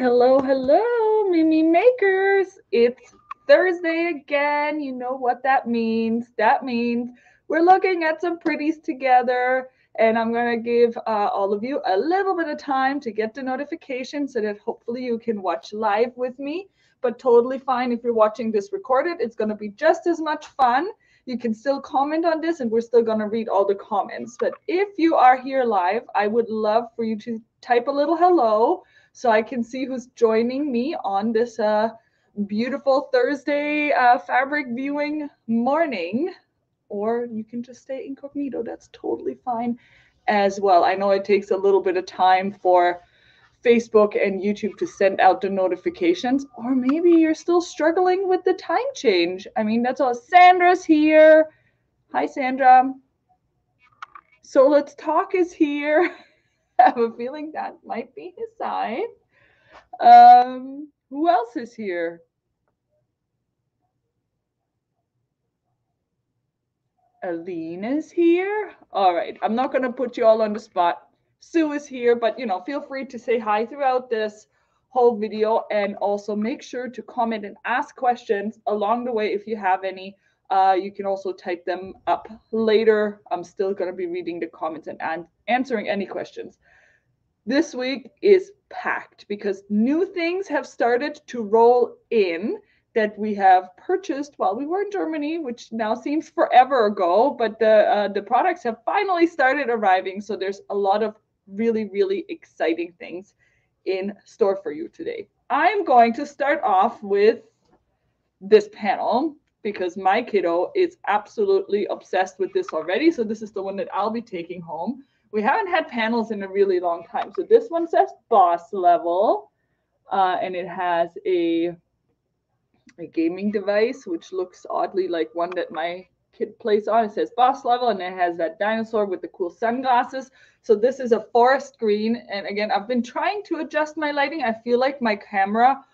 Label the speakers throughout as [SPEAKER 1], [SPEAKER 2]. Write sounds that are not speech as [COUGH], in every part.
[SPEAKER 1] Hello, hello, Mimi Makers. It's Thursday again. You know what that means. That means we're looking at some pretties together. And I'm going to give uh, all of you a little bit of time to get the notification so that hopefully you can watch live with me. But totally fine if you're watching this recorded. It's going to be just as much fun. You can still comment on this and we're still going to read all the comments. But if you are here live, I would love for you to type a little hello so I can see who's joining me on this uh, beautiful Thursday uh, fabric viewing morning. Or you can just stay incognito. That's totally fine as well. I know it takes a little bit of time for Facebook and YouTube to send out the notifications, or maybe you're still struggling with the time change. I mean, that's all. Sandra's here. Hi, Sandra. So let's talk is here. [LAUGHS] [LAUGHS] I have a feeling that might be Hisai. Um, who else is here? Aline is here. All right. I'm not going to put you all on the spot. Sue is here, but you know, feel free to say hi throughout this whole video and also make sure to comment and ask questions along the way if you have any. Uh, you can also type them up later. I'm still going to be reading the comments and an answering any questions. This week is packed because new things have started to roll in that we have purchased while we were in Germany, which now seems forever ago, but the uh, the products have finally started arriving. So there's a lot of really really exciting things in store for you today. I'm going to start off with this panel because my kiddo is absolutely obsessed with this already. So this is the one that I'll be taking home. We haven't had panels in a really long time. So this one says boss level uh, and it has a, a gaming device, which looks oddly like one that my kid plays on. It says boss level and it has that dinosaur with the cool sunglasses. So this is a forest green. And again, I've been trying to adjust my lighting. I feel like my camera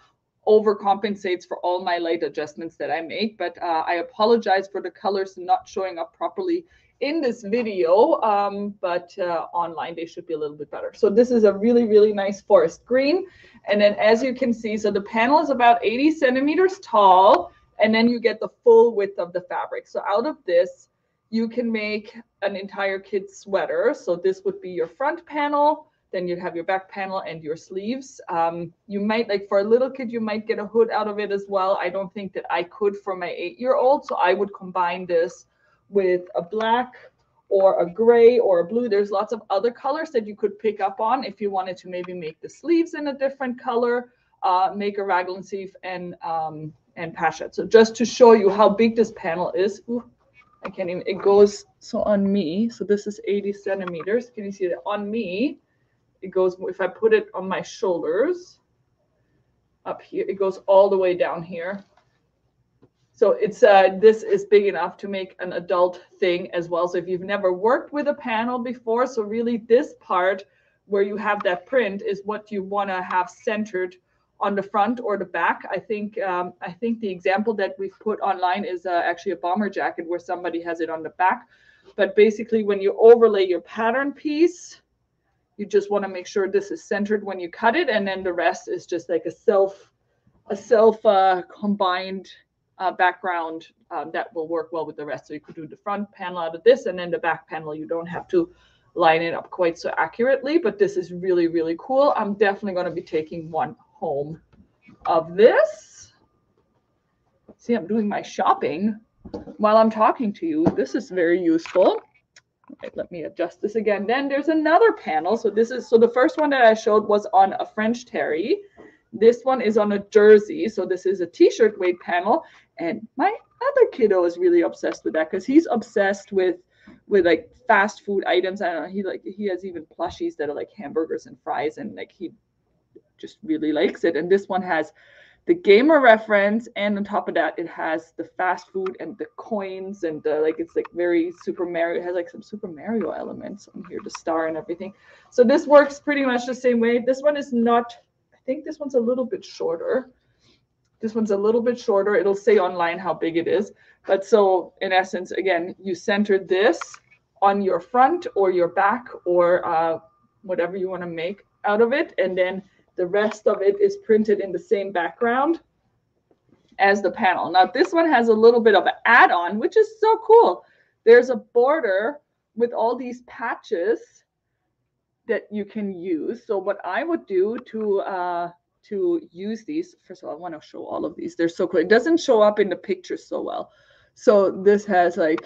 [SPEAKER 1] overcompensates for all my light adjustments that I make, but uh, I apologize for the colors not showing up properly in this video, um, but uh, online they should be a little bit better. So this is a really, really nice forest green. And then as you can see, so the panel is about 80 centimeters tall, and then you get the full width of the fabric. So out of this, you can make an entire kid's sweater. So this would be your front panel, then you'd have your back panel and your sleeves. Um, you might, like for a little kid, you might get a hood out of it as well. I don't think that I could for my eight-year-old, so I would combine this with a black or a gray or a blue. There's lots of other colors that you could pick up on if you wanted to maybe make the sleeves in a different color, uh, make a raglan sleeve and um, and it. So just to show you how big this panel is, ooh, I can't even, it goes, so on me, so this is 80 centimeters. Can you see that on me? It goes, if I put it on my shoulders, up here, it goes all the way down here. So it's uh, this is big enough to make an adult thing as well. So if you've never worked with a panel before, so really this part where you have that print is what you want to have centered on the front or the back. I think um, I think the example that we've put online is uh, actually a bomber jacket where somebody has it on the back. But basically, when you overlay your pattern piece, you just want to make sure this is centered when you cut it, and then the rest is just like a self a self uh, combined uh, background um, that will work well with the rest. So you could do the front panel out of this and then the back panel. You don't have to line it up quite so accurately, but this is really, really cool. I'm definitely going to be taking one home of this. See, I'm doing my shopping while I'm talking to you. This is very useful. Let me adjust this again. Then there's another panel. So this is, so the first one that I showed was on a French terry. This one is on a jersey. So this is a t-shirt weight panel. And my other kiddo is really obsessed with that because he's obsessed with with like fast food items. I don't know. He like he has even plushies that are like hamburgers and fries, and like he just really likes it. And this one has the gamer reference, and on top of that, it has the fast food and the coins and the like. It's like very Super Mario. It has like some Super Mario elements on here, the star and everything. So this works pretty much the same way. This one is not. I think this one's a little bit shorter. This one's a little bit shorter. It'll say online how big it is. But so in essence, again, you center this on your front or your back or uh, whatever you want to make out of it. And then The rest of it is printed in the same background as the panel. Now this one has a little bit of an add-on, which is so cool. There's a border with all these patches that you can use. So what I would do to uh, to use these, first of all, I want to show all of these. They're so cool. It doesn't show up in the picture so well. So this has like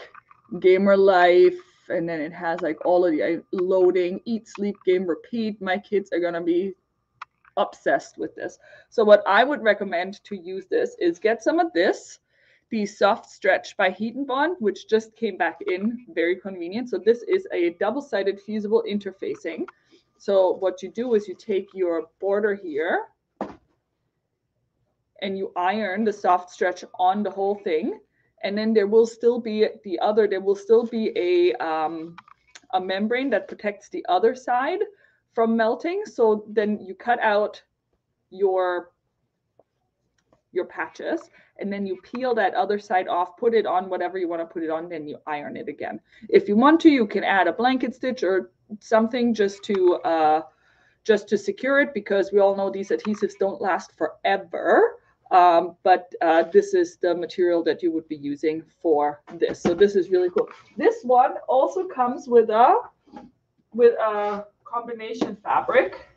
[SPEAKER 1] gamer life, and then it has like all of the loading, eat, sleep, game, repeat. My kids are gonna be obsessed with this. So what I would recommend to use this is get some of this, the soft stretch by HeatnBond, which just came back in, very convenient. So this is a double-sided fusible interfacing. So what you do is you take your border here and you iron the soft stretch on the whole thing. And then there will still be the other, there will still be a, um, a membrane that protects the other side from melting. So then you cut out your your patches and then you peel that other side off, put it on whatever you want to put it on, then you iron it again. If you want to, you can add a blanket stitch or something just to uh, just to secure it because we all know these adhesives don't last forever. Um, but uh, this is the material that you would be using for this. So this is really cool. This one also comes with a with a combination fabric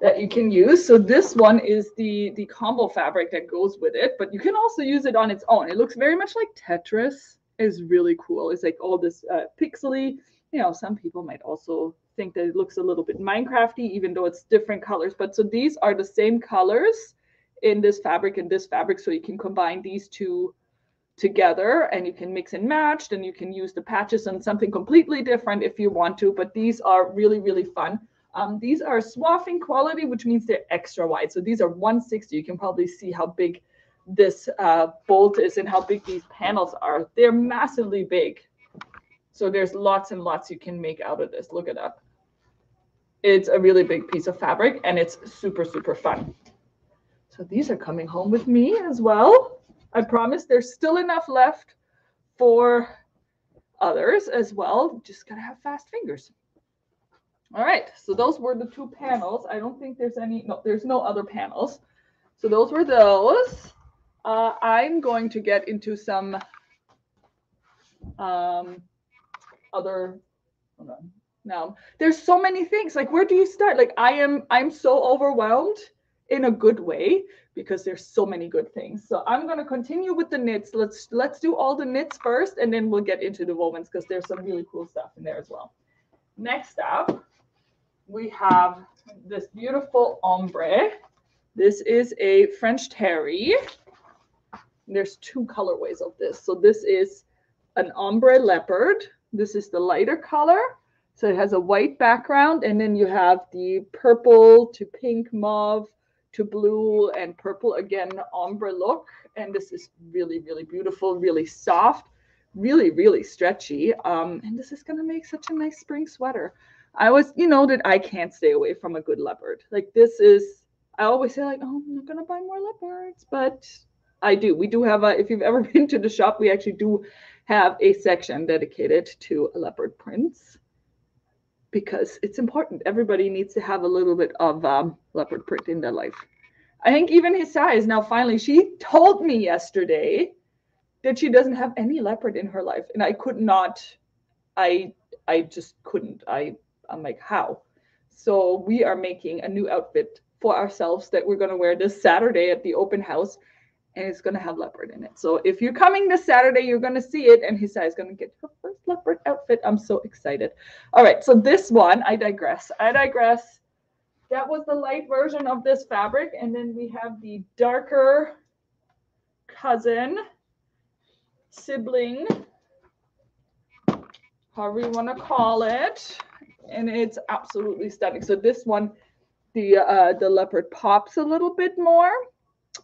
[SPEAKER 1] that you can use. So this one is the, the combo fabric that goes with it, but you can also use it on its own. It looks very much like Tetris. It's really cool. It's like all this uh, pixely, you know, some people might also think that it looks a little bit Minecrafty, even though it's different colors. But so these are the same colors in this fabric and this fabric. So you can combine these two together and you can mix and match. Then you can use the patches on something completely different if you want to, but these are really, really fun. Um, these are Swafing quality, which means they're extra wide. So these are 160. You can probably see how big this uh, bolt is and how big these panels are. They're massively big. So there's lots and lots you can make out of this. Look it up It's a really big piece of fabric and it's super, super fun. So these are coming home with me as well. I promise there's still enough left for others as well. Just gotta have fast fingers. All right, so those were the two panels. I don't think there's any, no, there's no other panels. So those were those. Uh, I'm going to get into some um, other, hold on. Now, there's so many things. Like, where do you start? Like, I am, I'm so overwhelmed in a good way because there's so many good things. So I'm going to continue with the knits. Let's let's do all the knits first and then we'll get into the wovens because there's some really cool stuff in there as well. Next up, we have this beautiful ombre. This is a French terry. There's two colorways of this. So this is an ombre leopard. This is the lighter color. So it has a white background and then you have the purple to pink mauve to blue and purple again ombre look. And this is really really beautiful really soft really really stretchy. Um, and this is going to make such a nice spring sweater. I was you know that i can't stay away from a good leopard. Like this is i always say like oh i'm not going to buy more leopards. But i do. We do have a if you've ever [LAUGHS] been to the shop we actually do have a section dedicated to leopard prints because it's important. Everybody needs to have a little bit of um, leopard print in their life. I think even Hisai now finally, she told me yesterday that she doesn't have any leopard in her life. And I could not, I I just couldn't. I I'm like, how? So we are making a new outfit for ourselves that we're gonna wear this Saturday at the open house and it's going to have leopard in it. So if you're coming this Saturday, you're going to see it, and Hisai is going to get her first leopard outfit. I'm so excited. All right, so this one, I digress. I digress. That was the light version of this fabric, and then we have the darker cousin, sibling, however you want to call it, and it's absolutely stunning. So this one, the uh, the leopard pops a little bit more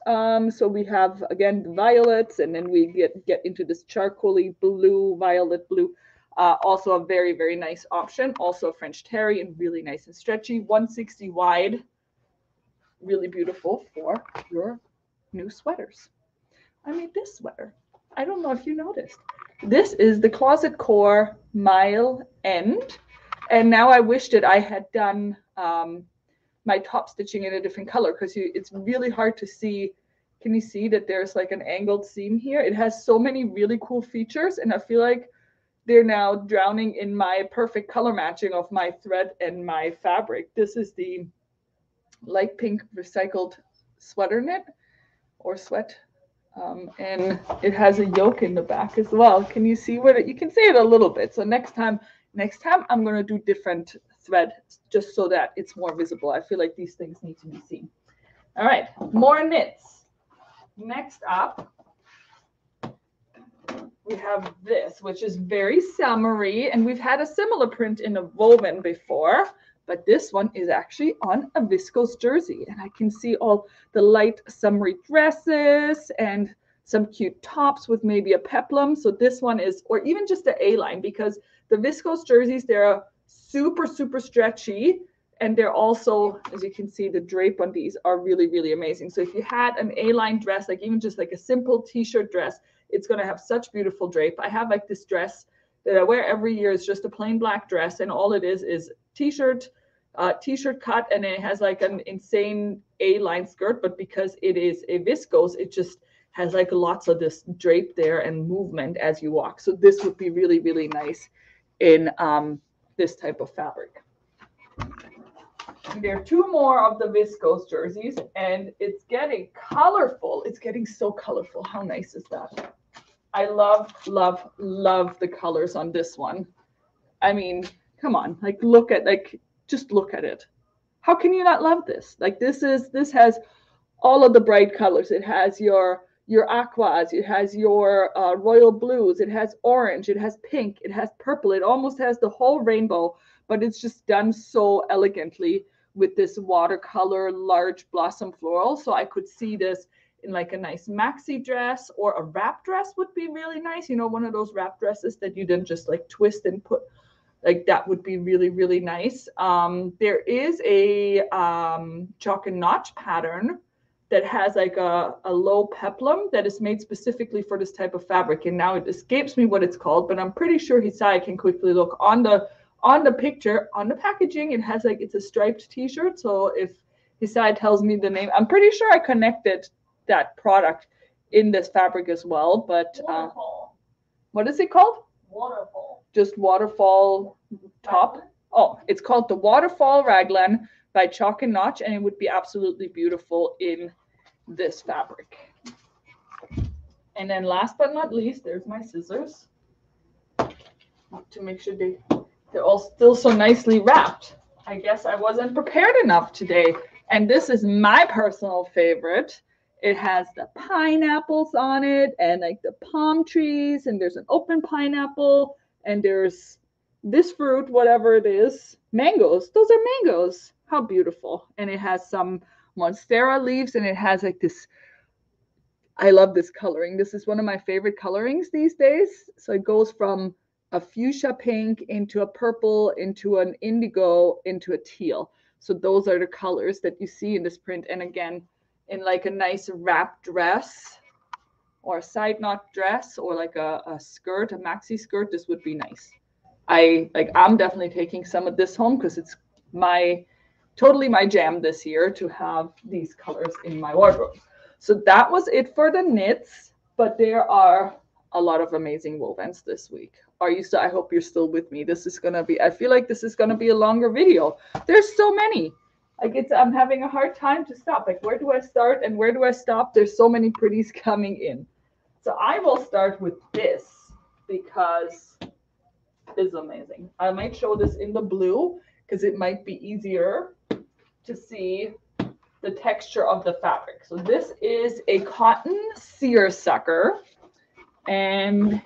[SPEAKER 1] um, so we have again the violets, and then we get get into this charcoaly blue, violet blue. Uh, also a very very nice option. Also French terry and really nice and stretchy. 160 wide, really beautiful for your new sweaters. I made this sweater. I don't know if you noticed. This is the Closet Core Mile End, and now I wish that I had done. Um, my top stitching in a different color because it's really hard to see. Can you see that there's like an angled seam here? It has so many really cool features and I feel like they're now drowning in my perfect color matching of my thread and my fabric. This is the light pink recycled sweater knit or sweat. Um, and it has a yoke in the back as well. Can you see what it, you can see it a little bit. So next time, next time I'm going to do different thread just so that it's more visible. I feel like these things need to be seen. All right, more knits. Next up, we have this, which is very summery, and we've had a similar print in a woven before, but this one is actually on a viscose jersey, and I can see all the light summery dresses and some cute tops with maybe a peplum. So this one is, or even just the A-line, because the viscose jerseys, they're super, super stretchy. And they're also, as you can see, the drape on these are really, really amazing. So if you had an A-line dress, like even just like a simple t-shirt dress, it's going to have such beautiful drape. I have like this dress that I wear every year. It's just a plain black dress, and all it is is t-shirt, uh, t-shirt cut, and it has like an insane A-line skirt. But because it is a viscose, it just has like lots of this drape there and movement as you walk. So this would be really, really nice in um, this type of fabric. There are two more of the viscose jerseys, and it's getting colorful. It's getting so colorful. How nice is that? I love, love, love the colors on this one. I mean, come on, like look at like just look at it. How can you not love this? Like this is this has all of the bright colors. It has your your aquas, it has your uh, royal blues, it has orange, it has pink, it has purple. It almost has the whole rainbow, but it's just done so elegantly with this watercolor large blossom floral. So I could see this in like a nice maxi dress or a wrap dress would be really nice. You know, one of those wrap dresses that you then just like twist and put like that would be really, really nice. Um, there is a um, chalk and notch pattern that has like a, a low peplum that is made specifically for this type of fabric. And now it escapes me what it's called, but I'm pretty sure Hisai can quickly look on the on the picture, on the packaging, it has like it's a striped t-shirt. So if Hisai tells me the name, I'm pretty sure I connected that product in this fabric as well. But uh, what is it called?
[SPEAKER 2] Waterfall.
[SPEAKER 1] Just waterfall top.
[SPEAKER 2] Raglan?
[SPEAKER 1] Oh, it's called the Waterfall Raglan by Chalk and Notch, and it would be absolutely beautiful in this fabric. And then last but not least, there's my scissors to make sure they, they're all still so nicely wrapped. I guess I wasn't prepared enough today. And this is my personal favorite. It has the pineapples on it and like the palm trees, and there's an open pineapple, and there's this fruit, whatever it is, mangoes. Those are mangoes. How beautiful. And it has some monstera leaves and it has like this. I love this coloring. This is one of my favorite colorings these days. So it goes from a fuchsia pink into a purple, into an indigo, into a teal. So those are the colors that you see in this print. And again, in like a nice wrap dress or a side knot dress or like a, a skirt, a maxi skirt, this would be nice. I like I'm definitely taking some of this home because it's my totally my jam this year to have these colors in my wardrobe. So that was it for the knits, but there are a lot of amazing wovens this week. Are you still I hope you're still with me. This is gonna be I feel like this is gonna be a longer video. There's so many like it's i'm having a hard time to stop like where do i start and where do i stop there's so many pretties [LAUGHS] coming in so i will start with this because it's amazing i might show this in the blue because it might be easier to see the texture of the fabric so this is a cotton seersucker and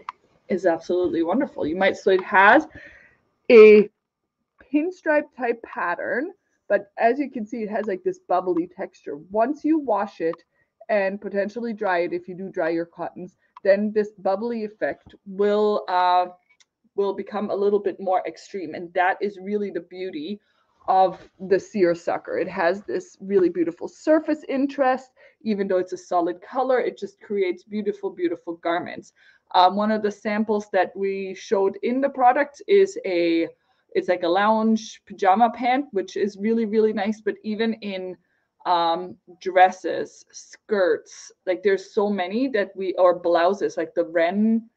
[SPEAKER 1] is absolutely wonderful you might so it has a pinstripe type pattern but as you can see, it has like this bubbly texture. Once you wash it and potentially dry it, if you do dry your cottons, then this bubbly effect will uh, will become a little bit more extreme. And that is really the beauty of the seersucker. It has this really beautiful surface interest, even though it's a solid color, it just creates beautiful, beautiful garments. Um, one of the samples that we showed in the product is a It's like a lounge pajama pant, which is really, really nice. But even in um, dresses, skirts, like there's so many that we, or blouses, like the Ren,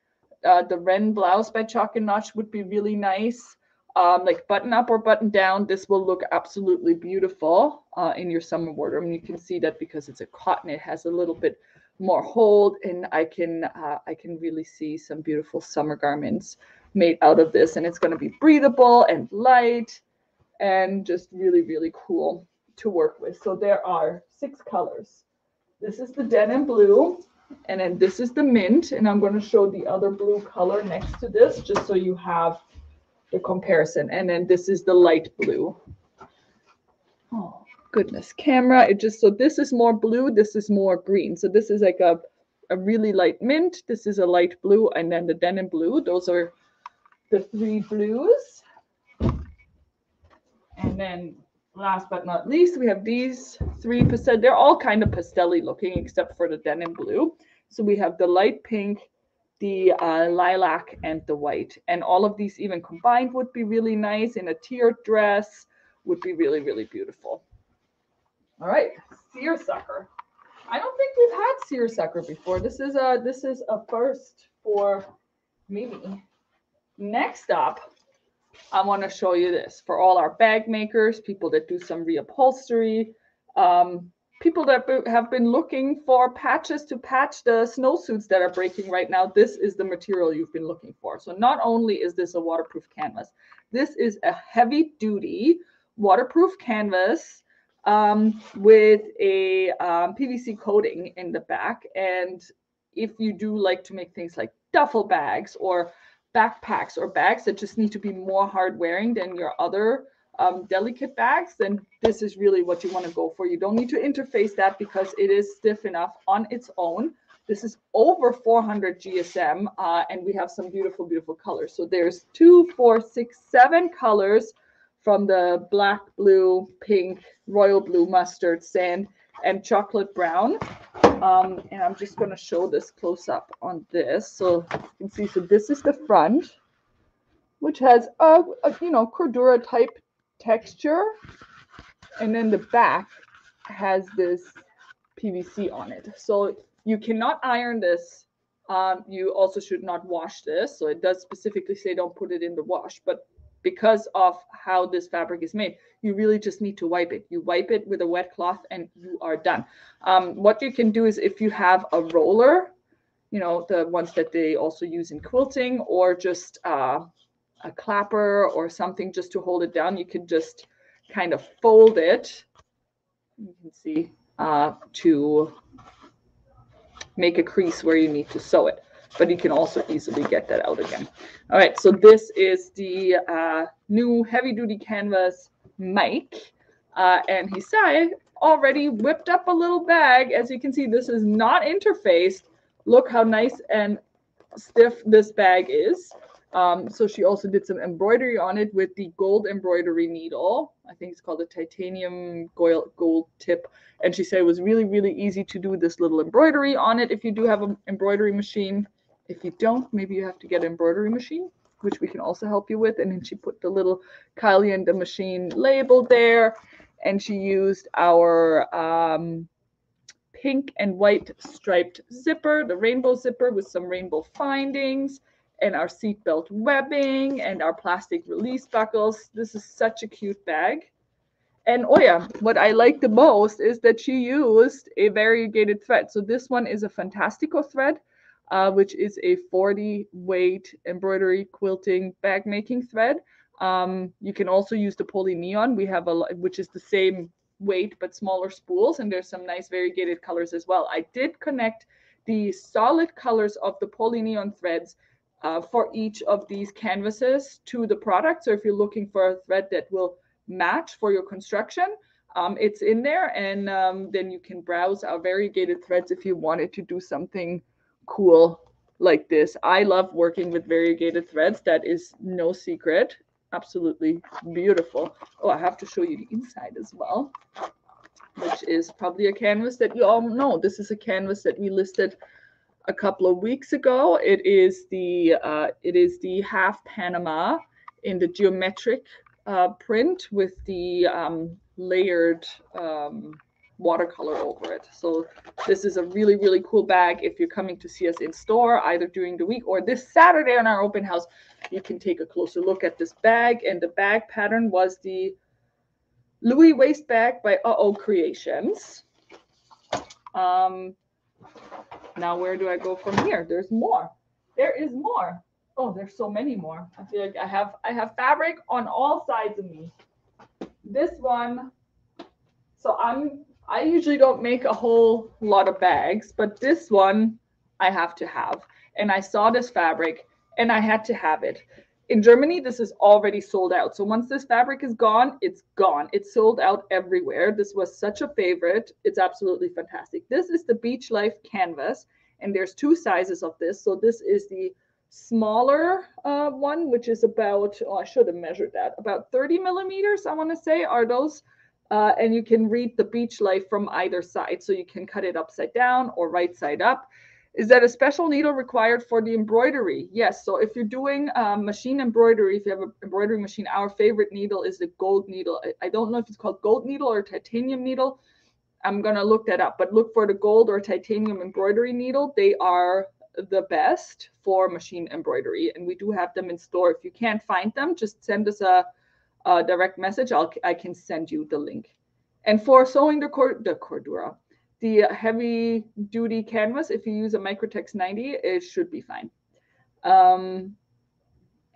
[SPEAKER 1] uh, the Ren blouse by Chalk and Notch would be really nice. Um, like button up or button down, this will look absolutely beautiful uh, in your summer wardrobe. And you can see that because it's a cotton, it has a little bit more hold and I can uh, I can really see some beautiful summer garments made out of this. And it's going to be breathable and light and just really really cool to work with. So there are six colors. This is the denim blue and then this is the mint. And i'm going to show the other blue color next to this just so you have the comparison and then this is the light blue oh goodness camera it just so this is more blue this is more green so this is like a a really light mint this is a light blue and then the denim blue those are the three blues. And then last but not least, we have these three pastel. They're all kind of pastel looking except for the denim blue. So we have the light pink, the uh, lilac, and the white. And all of these even combined would be really nice in a tiered dress, would be really, really beautiful. All right, seersucker. I don't think we've had seersucker before. This is a this is a first for me. Next up, I want to show you this for all our bag makers, people that do some reupholstery, um, people that have been looking for patches to patch the snowsuits that are breaking right now. This is the material you've been looking for. So not only is this a waterproof canvas, this is a heavy duty waterproof canvas um, with a um, PVC coating in the back. And if you do like to make things like duffel bags or backpacks or bags that just need to be more hard wearing than your other um, delicate bags, then this is really what you want to go for. You don't need to interface that because it is stiff enough on its own. This is over 400 GSM, uh, and we have some beautiful, beautiful colors. So there's two, four, six, seven colors from the black, blue, pink, royal blue, mustard, sand, and chocolate brown. Um, and I'm just going to show this close up on this. So you can see, so this is the front, which has a, a you know, Cordura type texture. And then the back has this PVC on it. So you cannot iron this. Um, you also should not wash this. So it does specifically say don't put it in the wash, but because of how this fabric is made, you really just need to wipe it. You wipe it with a wet cloth and you are done. Um, what you can do is if you have a roller, you know, the ones that they also use in quilting or just uh, a clapper or something just to hold it down, you can just kind of fold it. You can see uh, to make a crease where you need to sew it but you can also easily get that out again. All right, so this is the uh, new heavy duty canvas Mike. Uh, and he said already whipped up a little bag. As you can see, this is not interfaced. Look how nice and stiff this bag is. Um, so she also did some embroidery on it with the gold embroidery needle. I think it's called a titanium gold, gold tip. And she said it was really, really easy to do this little embroidery on it if you do have an embroidery machine. If you don't, maybe you have to get an embroidery machine, which we can also help you with. And then she put the little Kylie and the machine label there. And she used our um, pink and white striped zipper, the rainbow zipper with some rainbow findings and our seatbelt webbing and our plastic release buckles. This is such a cute bag. And oh yeah, what I like the most is that she used a variegated thread. So this one is a Fantastico thread uh, which is a 40 weight embroidery quilting bag making thread. Um, you can also use the Polyneon. We have a which is the same weight but smaller spools, and there's some nice variegated colors as well. I did connect the solid colors of the Polyneon threads uh, for each of these canvases to the product. So if you're looking for a thread that will match for your construction, um, it's in there, and um, then you can browse our variegated threads if you wanted to do something cool like this. I love working with variegated threads. That is no secret. Absolutely beautiful. Oh, I have to show you the inside as well, which is probably a canvas that you all know. This is a canvas that we listed a couple of weeks ago. It is the uh, it is the half Panama in the geometric uh, print with the um, layered um, watercolor over it. So this is a really, really cool bag. If you're coming to see us in store, either during the week or this Saturday on our open house, you can take a closer look at this bag. And the bag pattern was the Louis waist bag by Uh-Oh Creations. Um, now where do I go from here? There's more. There is more. Oh, there's so many more. I feel like I have I have fabric on all sides of me. This one, so I'm I usually don't make a whole lot of bags, but this one I have to have. And I saw this fabric and I had to have it. In Germany, this is already sold out. So once this fabric is gone, it's gone. It's sold out everywhere. This was such a favorite. It's absolutely fantastic. This is the Beach Life canvas, and there's two sizes of this. So this is the smaller uh, one, which is about, oh, I should have measured that, about 30 millimeters, I want to say, are those. Uh, and you can read the beach life from either side. So you can cut it upside down or right side up. Is that a special needle required for the embroidery? Yes. So if you're doing um, machine embroidery, if you have an embroidery machine, our favorite needle is the gold needle. I, I don't know if it's called gold needle or titanium needle. I'm going to look that up, but look for the gold or titanium embroidery needle. They are the best for machine embroidery, and we do have them in store. If you can't find them, just send us a, a direct message. I'll I can send you the link. And for sewing the cord the cordura, the heavy duty canvas, if you use a Microtex 90, it should be fine. Um,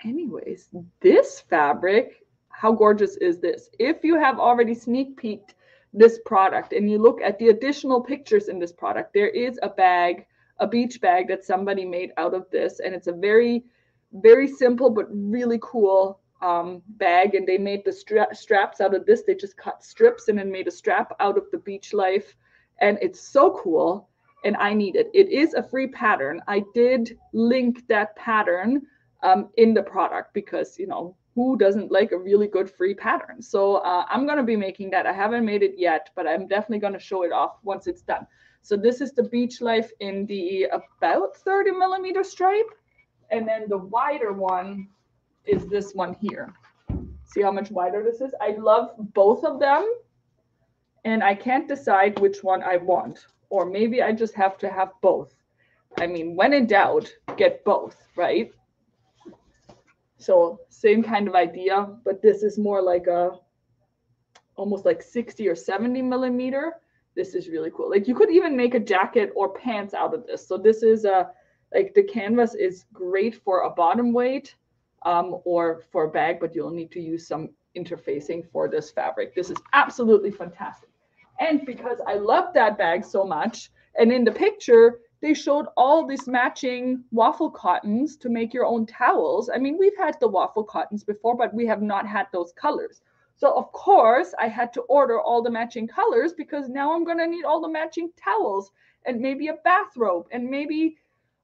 [SPEAKER 1] anyways, this fabric, how gorgeous is this? If you have already sneak peeked this product and you look at the additional pictures in this product, there is a bag a beach bag that somebody made out of this. And it's a very, very simple but really cool um, bag. And they made the stra- straps out of this. They just cut strips and then made a strap out of the beach life. And it's so cool. And I need it. It is a free pattern. I did link that pattern um, in the product because, you know, who doesn't like a really good free pattern? So uh, I'm going to be making that. I haven't made it yet, but I'm definitely going to show it off once it's done. So this is the beach life in the about 30 millimeter stripe. And then the wider one is this one here. See how much wider this is? I love both of them. And I can't decide which one I want. Or maybe I just have to have both. I mean, when in doubt, get both, right? So same kind of idea, but this is more like a almost like 60 or 70 millimeter this is really cool. Like you could even make a jacket or pants out of this. So this is a like the canvas is great for a bottom weight um, or for a bag, but you'll need to use some interfacing for this fabric. This is absolutely fantastic. And because I love that bag so much, and in the picture, they showed all these matching waffle cottons to make your own towels. I mean, we've had the waffle cottons before, but we have not had those colors. So of course I had to order all the matching colors because now I'm gonna need all the matching towels and maybe a bathrobe and maybe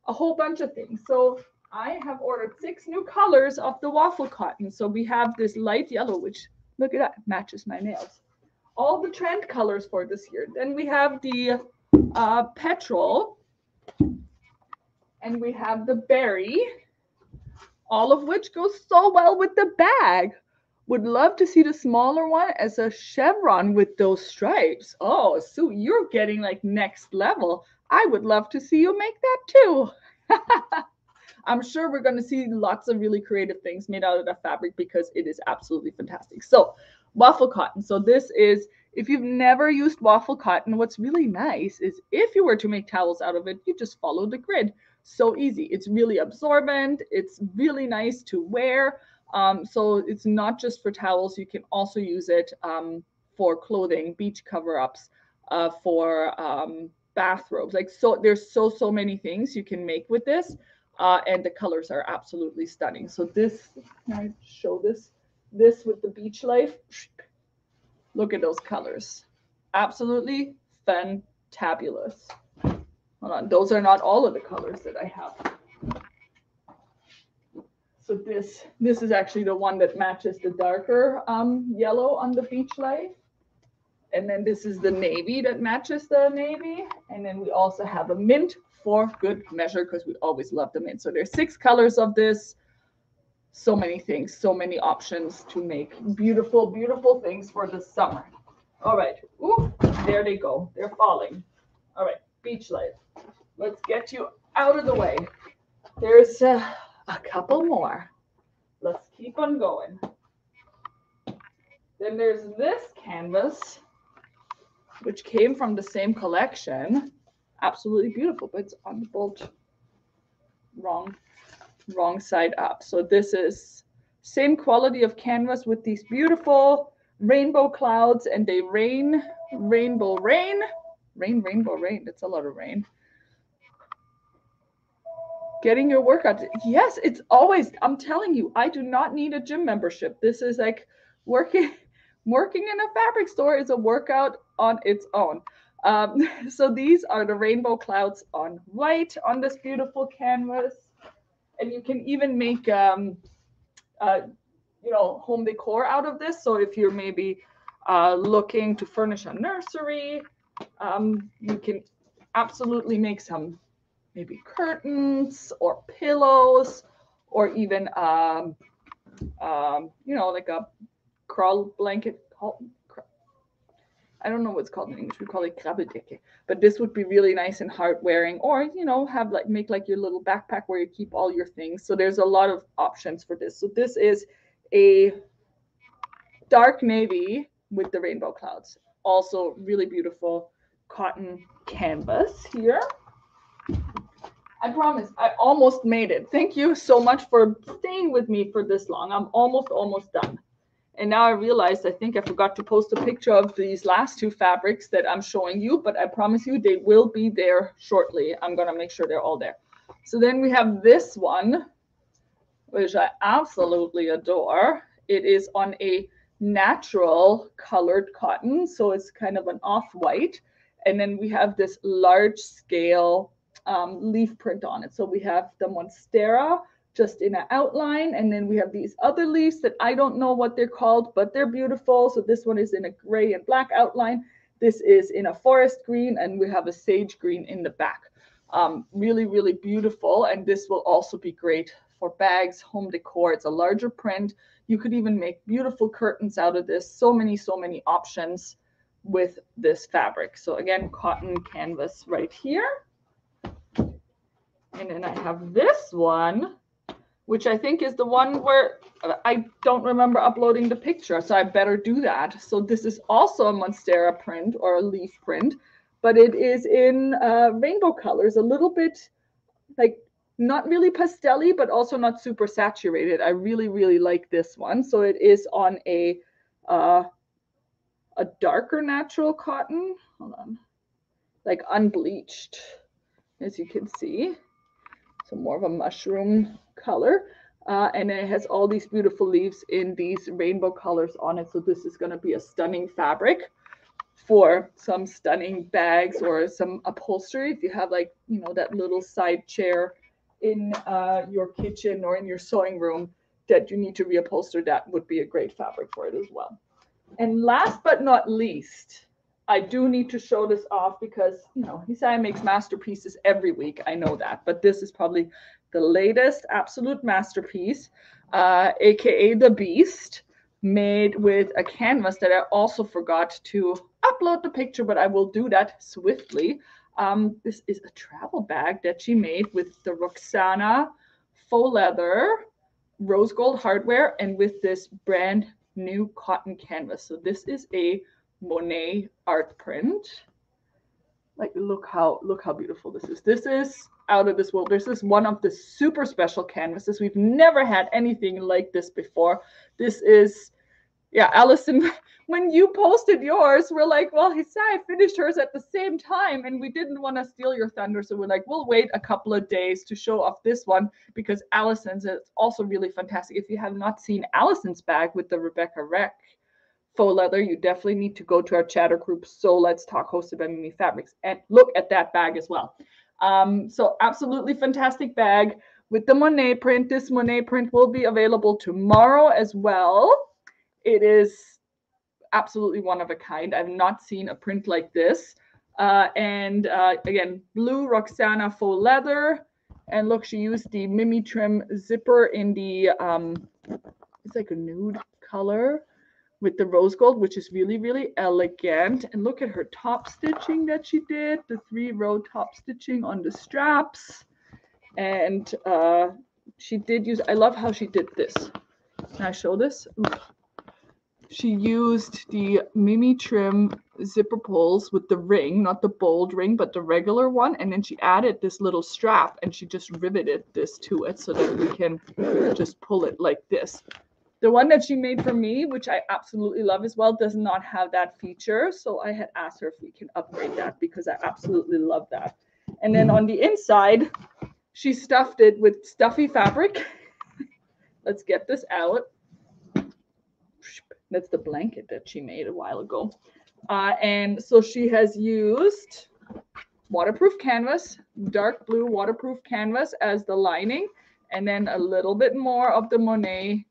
[SPEAKER 1] a whole bunch of things. So I have ordered six new colors of the waffle cotton. So we have this light yellow, which look at that, matches my nails. All the trend colors for this year. Then we have the uh, petrol and we have the berry, all of which goes so well with the bag. Would love to see the smaller one as a chevron with those stripes. Oh, Sue, you're getting like next level. I would love to see you make that too. [LAUGHS] I'm sure we're going to see lots of really creative things made out of that fabric because it is absolutely fantastic. So, waffle cotton. So, this is if you've never used waffle cotton, what's really nice is if you were to make towels out of it, you just follow the grid. So easy. It's really absorbent. It's really nice to wear. Um, so it's not just for towels. You can also use it um, for clothing, beach cover-ups, uh, for um, bathrobes. Like so, there's so so many things you can make with this, uh, and the colors are absolutely stunning. So this, can I show this? This with the beach life. Look at those colors, absolutely fantabulous. Hold on, those are not all of the colors that I have. So this this is actually the one that matches the darker um, yellow on the beach life. And then this is the navy that matches the navy. And then we also have a mint for good measure because we always love the mint. So there's six colors of this. So many things, so many options to make beautiful, beautiful things for the summer. All right. Ooh, there they go. They're falling. All right. Beach life. Let's get you out of the way. There's uh, a couple more. Let's keep on going. Then there's this canvas, which came from the same collection. Absolutely beautiful, but it's on the bolt wrong, wrong side up. So this is same quality of canvas with these beautiful rainbow clouds and they rain, rainbow rain, rain, rainbow rain. That's a lot of rain getting your workout. Yes, it's always, I'm telling you, I do not need a gym membership. This is like working [LAUGHS] working in a fabric store is a workout on its own. Um, [LAUGHS] so these are the rainbow clouds on white on this beautiful canvas. And you can even make, um, uh, you know, home decor out of this. So if you're maybe uh, looking to furnish a nursery, um, you can absolutely make some maybe curtains or pillows or even, um, um, you know, like a crawl blanket. I don't know what's called in English. We call it krabbeldecke. But this would be really nice and hard wearing, or you know, have like make like your little backpack where you keep all your things. So there's a lot of options for this. So this is a dark navy with the rainbow clouds. Also really beautiful cotton canvas here. I promise, I almost made it. Thank you so much for staying with me for this long. I'm almost, almost done. And now I realized I think I forgot to post a picture of these last two fabrics that I'm showing you, but I promise you they will be there shortly. I'm to make sure they're all there. So then we have this one, which I absolutely adore. It is on a natural colored cotton. So it's kind of an off-white. And then we have this large scale um, leaf print on it. So we have the Monstera, just in an outline. And then we have these other leaves that I don't know what they're called, but they're beautiful. So this one is in a gray and black outline. This is in a forest green, and we have a sage green in the back. Um, really, really beautiful. And this will also be great for bags, home decor. It's a larger print. You could even make beautiful curtains out of this. So many, so many options with this fabric. So again, cotton canvas right here. And then I have this one which I think is the one where I don't remember uploading the picture, so I better do that. So this is also a Monstera print or a leaf print, but it is in uh, rainbow colors, a little bit like not really pastelly, but also not super saturated. I really, really like this one. So it is on a uh, a darker natural cotton. Hold on, like unbleached, as you can see. So more of a mushroom color. Uh, and it has all these beautiful leaves in these rainbow colors on it. So this is going to be a stunning fabric for some stunning bags or some upholstery. If you have like, you know, that little side chair in uh, your kitchen or in your sewing room that you need to reupholster, that would be a great fabric for it as well. And last but not least, I do need to show this off because, you know, Hisaya makes masterpieces every week. I know that, but this is probably the latest absolute masterpiece, uh, aka The Beast, made with a canvas that I also forgot to upload the picture, but I will do that swiftly. Um, this is a travel bag that she made with the Roxana faux leather, rose gold hardware, and with this brand new cotton canvas. So this is a Monet art print. Like look how look how beautiful this is. This is out of this world. This is one of the super special canvases. We've never had anything like this before. This is yeah, Allison, [LAUGHS] when you posted yours, we're like, well, he said I finished hers at the same time, and we didn't want to steal your thunder. So we're like, we'll wait a couple of days to show off this one because Allison's is also really fantastic. If you have not seen Allison's bag with the Rebecca Reck faux leather, you definitely need to go to our chatter group. So let's talk hosted by Mimi Fabrics and look at that bag as well. Um, so absolutely fantastic bag with the Monet print. This Monet print will be available tomorrow as well. It is absolutely one of a kind. I've not seen a print like this. Uh, and uh, again, blue Roxana faux leather And look, she used the Mimi Trim zipper in the, um, it's like a nude color with the rose gold, which is really, really elegant. And look at her top stitching that she did, the three row top stitching on the straps. And uh, she did use, I love how she did this. Can I show this? She used the Mimi Trim zipper pulls with the ring, not the bold ring, but the regular one. And then she added this little strap and she just riveted this to it so that we can just pull it like this. The one that she made for me, which I absolutely love as well, does not have that feature. So I had asked her if we can upgrade that because I absolutely love that. And then on the inside, she stuffed it with stuffy fabric. [LAUGHS] Let's get this out. That's the blanket that she made a while ago. Uh, and so she has used waterproof canvas, dark blue waterproof canvas as the lining, and then a little bit more of the Monet.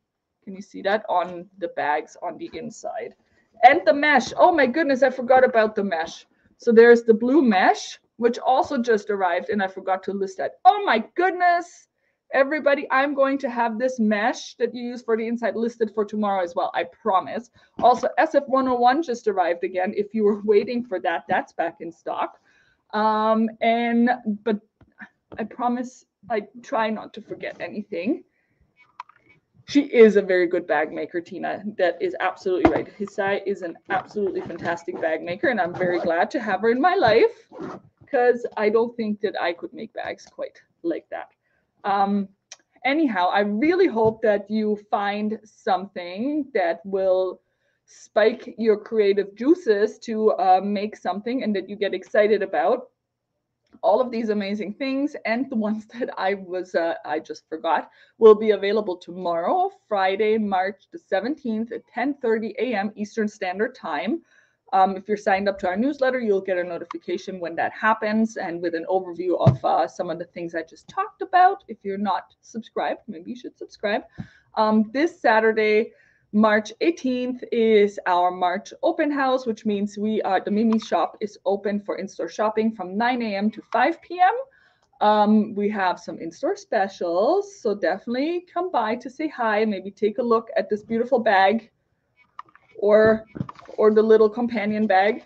[SPEAKER 1] Can you see that on the bags on the inside? And the mesh. Oh my goodness, I forgot about the mesh. So there's the blue mesh, which also just arrived, and I forgot to list that. Oh my goodness everybody i'm going to have this mesh that you use for the inside listed for tomorrow as well i promise also sf101 just arrived again if you were [LAUGHS] waiting for that that's back in stock um and but i promise i try not to forget anything she is a very good bag maker, Tina. That is absolutely right. Hisai is an absolutely fantastic bag maker, and I'm very glad to have her in my life because I don't think that I could make bags quite like that. Um, anyhow, I really hope that you find something that will spike your creative juices to uh, make something and that you get excited about all of these amazing things and the ones [LAUGHS] that I was uh, I just forgot will be available tomorrow, Friday, March the 17th at 10:30 a.m. Eastern Standard Time. Um, if you're signed up to our newsletter, you'll get a notification when that happens and with an overview of uh, some of the things I just talked about. If you're not subscribed, maybe you should subscribe. Um, this Saturday, March 18th, is our March open house, which means we are the Mimi shop is open for in-store shopping from 9 a.m. to 5 p.m. Um, we have some in-store specials, so definitely come by to say hi. Maybe take a look at this beautiful bag or or the little companion bag.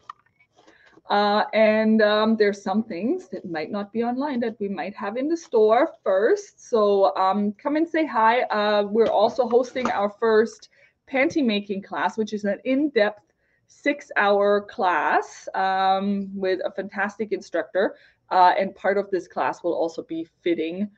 [SPEAKER 1] Uh, and um, there's some things that might not be online that we might have in the store first. So um, come and say hi. Uh, we're also hosting our first panty making class, which is an in-depth six-hour class um, with a fantastic instructor. Uh, and part of this class will also be fitting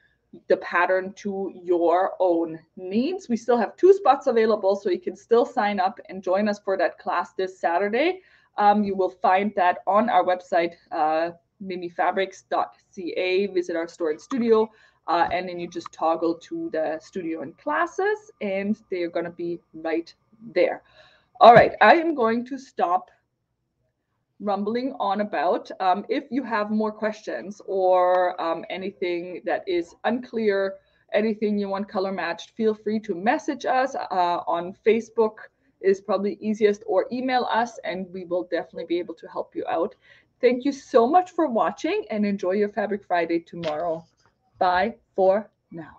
[SPEAKER 1] the pattern to your own needs. We still have two spots available, so you can still sign up and join us for that class this Saturday. Um, you will find that on our website, uh, mimifabrics.ca. Visit our store and studio, uh, and then you just toggle to the studio and classes, and they are going to be right there. All right, I am going to stop rumbling on about. Um, if you have more questions or um, anything that is unclear, anything you want color matched, feel free to message us uh, on Facebook is probably easiest or email us and we will definitely be able to help you out. Thank you so much for watching and enjoy your Fabric Friday tomorrow. Bye for now.